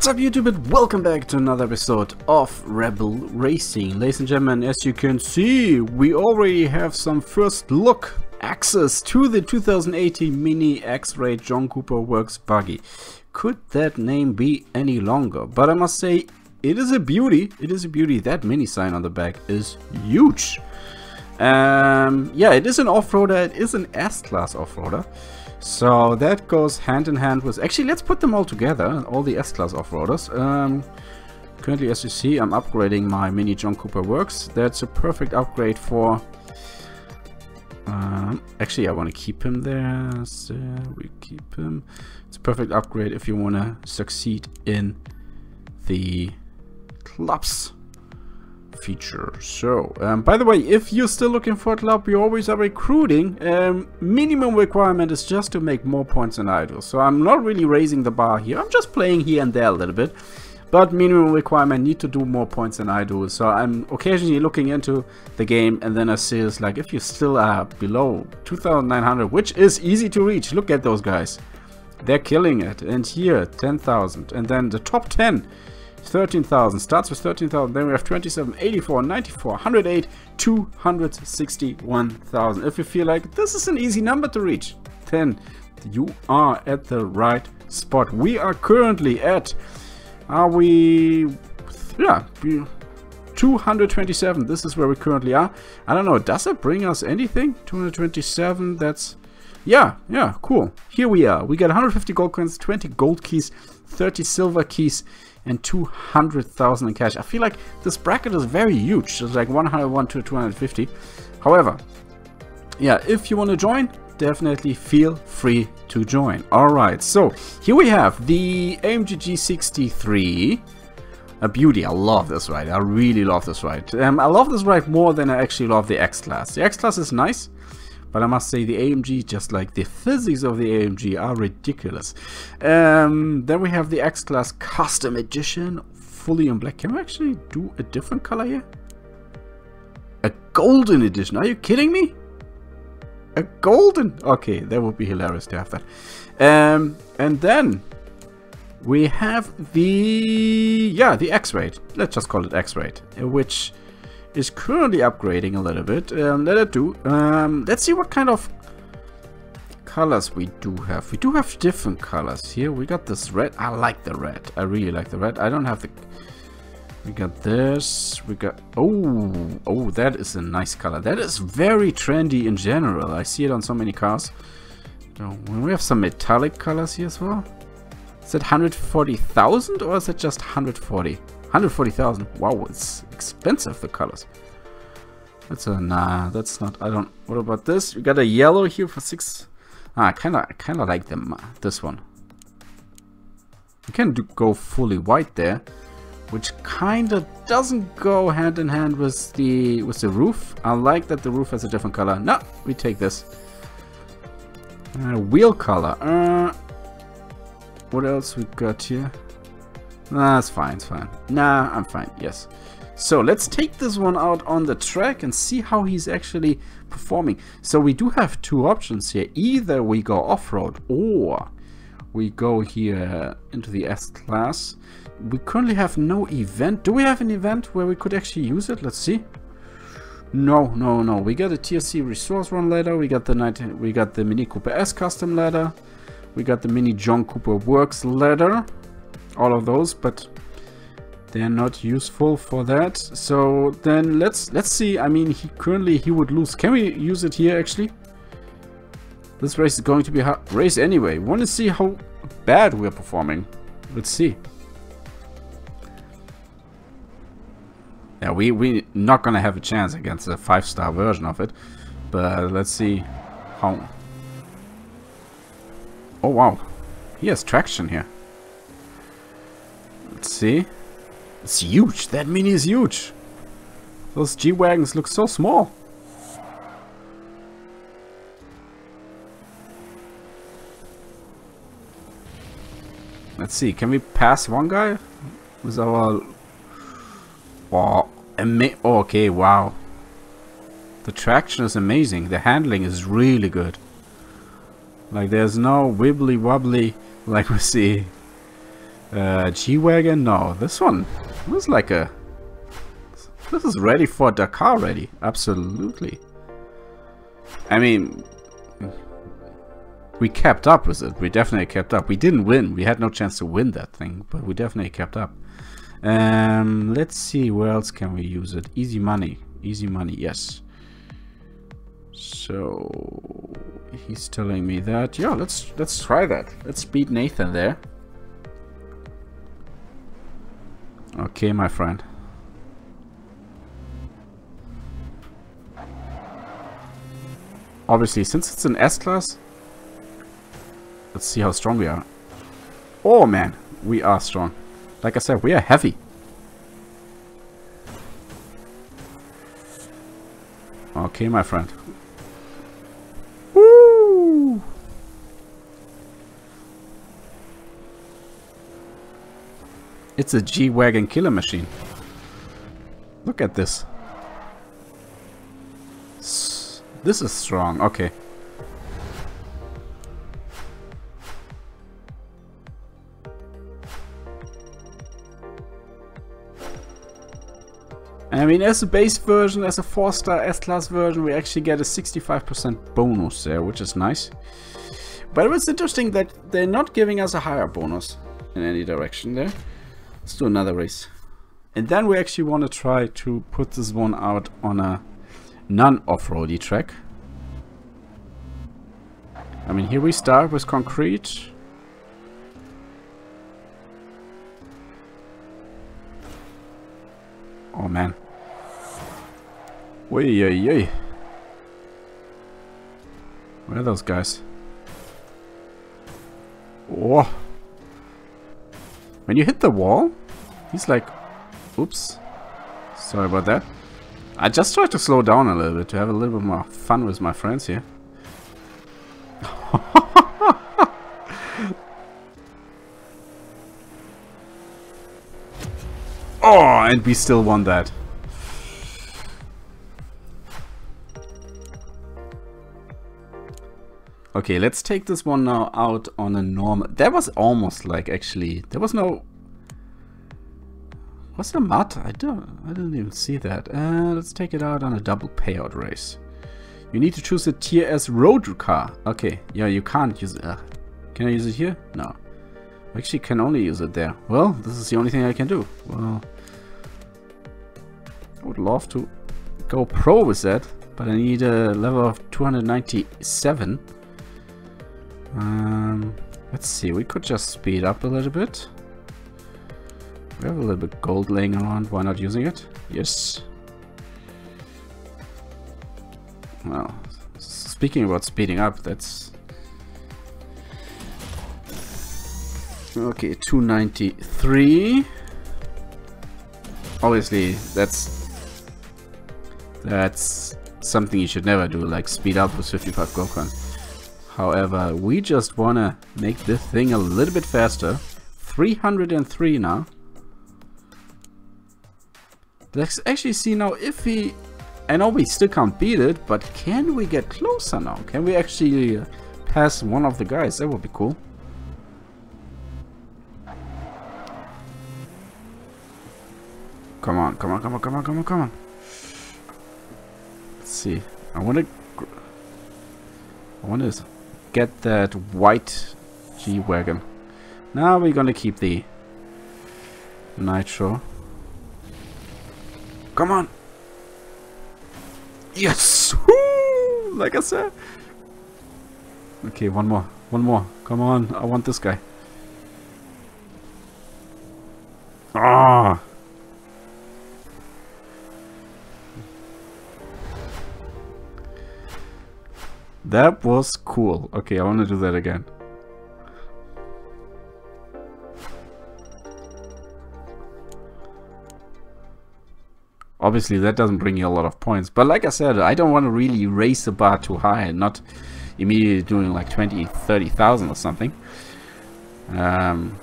What's up YouTube and welcome back to another episode of Rebel Racing. Ladies and gentlemen, as you can see, we already have some first look access to the 2018 Mini X-Raid John Cooper Works buggy. Could that name be any longer? But I must say, it is a beauty. It is a beauty. That mini sign on the back is huge. Um, yeah, it is an off-roader. It is an S-Class off-roader. So that goes hand in hand with... Actually, let's put them all together, all the S-Class off-roaders. Um, currently, as you see, I'm upgrading my Mini John Cooper Works. That's a perfect upgrade for... Um, actually, I want to keep him there. So we keep him. It's a perfect upgrade if you want to succeed in the clubs feature. So, um, by the way, if you're still looking for a club, we always are recruiting. Um, minimum requirement is just to make more points than I do. So I'm not really raising the bar here. I'm just playing here and there a little bit. But minimum requirement need to do more points than I do. So I'm occasionally looking into the game and then I see it's like if you still are below 2,900, which is easy to reach. Look at those guys. They're killing it. And here, 10,000. And then the top 10 13,000. Starts with 13,000. Then we have 27, 84, 94, 108, 261,000. If you feel like this is an easy number to reach, then you are at the right spot. We are currently at, are we, yeah, 227. This is where we currently are. I don't know, does it bring us anything? 227, that's, yeah, yeah, cool. Here we are. We got 150 gold coins, 20 gold keys, 30 silver keys, and 200,000 in cash. I feel like this bracket is very huge. It's like 101 to 250. However, yeah, if you want to join, definitely feel free to join. Alright, so here we have the AMG G63. A beauty. I love this ride. I really love this ride. Um, I love this ride more than I actually love the X-Class. The X-Class is nice. But I must say the AMG, just like the physics of the AMG, are ridiculous. Um, then we have the X-Class Custom Edition, fully in black. Can we actually do a different color here? A golden edition. Are you kidding me? A golden. Okay, that would be hilarious to have that. Um, and then we have the yeah the X-Ray. Let's just call it X-Ray, which is currently upgrading a little bit. Um, let it do. Um, let's see what kind of colors we do have. We do have different colors here. We got this red. I like the red. I really like the red. I don't have the... We got this. We got... Oh, oh, that is a nice color. That is very trendy in general. I see it on so many cars. So we have some metallic colors here as well. Is it 140,000 or is it just 140? 140,000. Wow, it's expensive, the colors. That's a, nah, that's not, I don't, what about this? We got a yellow here for six. Ah, I kinda, kinda like them, uh, this one. You can do, go fully white there, which kinda doesn't go hand in hand with the, with the roof. I like that the roof has a different color. No, we take this. Uh, wheel color. Uh, what else we got here? Nah, it's fine, it's fine. Nah, I'm fine, yes. So let's take this one out on the track and see how he's actually performing. So we do have two options here. Either we go off-road or we go here into the S-Class. We currently have no event. Do we have an event where we could actually use it? Let's see. No, no, no. We got a TRC resource run ladder. We got the 19, we got the Mini Cooper S custom ladder. We got the Mini John Cooper Works ladder all of those, but they're not useful for that. So then let's let's see. I mean, he currently he would lose. Can we use it here actually? This race is going to be a race anyway. Want to see how bad we're performing? Let's see. Yeah, we we not gonna have a chance against a five star version of it, but let's see how. Oh wow, he has traction here. Let's see. It's huge. That Mini is huge. Those G-Wagons look so small. Let's see. Can we pass one guy? With our... Wow. Ama oh, okay, wow. The traction is amazing. The handling is really good. Like there's no wibbly wobbly like we see Uh, G-Wagon? No, this one looks like a... This is ready for Dakar ready. Absolutely. I mean, we kept up with it. We definitely kept up. We didn't win. We had no chance to win that thing, but we definitely kept up. Um, let's see, where else can we use it? Easy money. Easy money, yes. So he's telling me that. Yeah, let's let's try that. Let's beat Nathan there. Okay, my friend. Obviously, since it's an S-Class, let's see how strong we are. Oh, man, we are strong. Like I said, we are heavy. Okay, my friend. It's a G-Wagon killer machine. Look at this. This is strong, okay. I mean, as a base version, as a 4-star S-Class version, we actually get a 65% bonus there, which is nice. But it was interesting that they're not giving us a higher bonus in any direction there. Let's do another race. And then we actually want to try to put this one out on a non-off-roady track. I mean, here we start with concrete. Oh man. Wait, yeah, yeah. Where are those guys? Oh. When you hit the wall, he's like, oops. Sorry about that. I just tried to slow down a little bit to have a little bit more fun with my friends here. oh, and we still won that. Okay, let's take this one now out on a normal... That was almost like, actually... There was no What's the mud? I don't. I didn't even see that. Uh, let's take it out on a double payout race. You need to choose a tier S road car. Okay. Yeah, you can't use it. Uh, can I use it here? No. I actually can only use it there. Well, this is the only thing I can do. Well, I would love to go pro with that, but I need a level of 297. Um, let's see. We could just speed up a little bit. We have a little bit gold laying around, why not using it? Yes. Well, speaking about speeding up, that's... Okay, 293. Obviously, that's... That's something you should never do, like speed up with 55 gold coins. However, we just wanna make this thing a little bit faster. 303 now. Let's actually see now if we... I know we still can't beat it, but can we get closer now? Can we actually uh, pass one of the guys? That would be cool. Come on, come on, come on, come on, come on, come on. Let's see. I want to... I want to get that white G-Wagon. Now we're gonna keep the Nitro. Come on. Yes! Woo! Like I said. Okay, one more. One more. Come on. I want this guy. Ah! That was cool. Okay, I want to do that again. Obviously, that doesn't bring you a lot of points. But like I said, I don't want to really raise the bar too high and not immediately doing like 20, 30,000 or something. Um,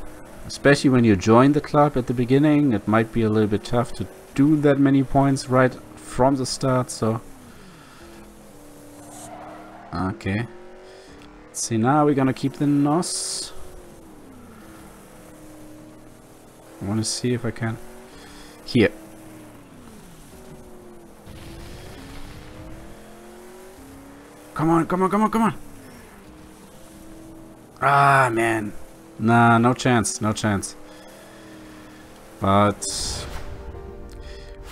especially when you join the club at the beginning, it might be a little bit tough to do that many points right from the start, so... Okay. See, now we're gonna keep the NOS. I want to see if I can. Here. Come on, come on, come on, come on. Ah, man. Nah, no chance, no chance. But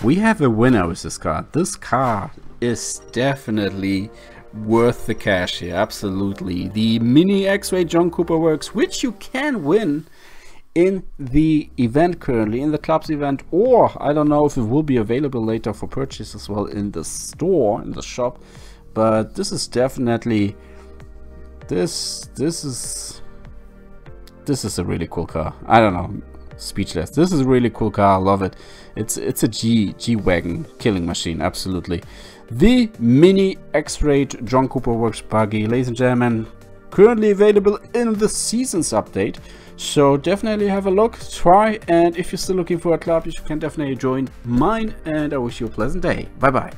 we have a winner with this car. This car is definitely worth the cash here, absolutely. The Mini X-Raid John Cooper Works, which you can win in the event currently, in the club's event, or I don't know if it will be available later for purchase as well in the store, in the shop. But this is definitely, this, this is, this is a really cool car. I don't know, speechless. This is a really cool car, I love it. It's, it's a G, G-Wagon killing machine, absolutely the Mini X-Raid John Cooper Works buggy, ladies and gentlemen, currently available in the Seasons update. So definitely have a look, try, and if you're still looking for a club, you can definitely join mine, and I wish you a pleasant day. Bye-bye.